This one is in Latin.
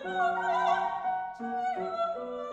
C'è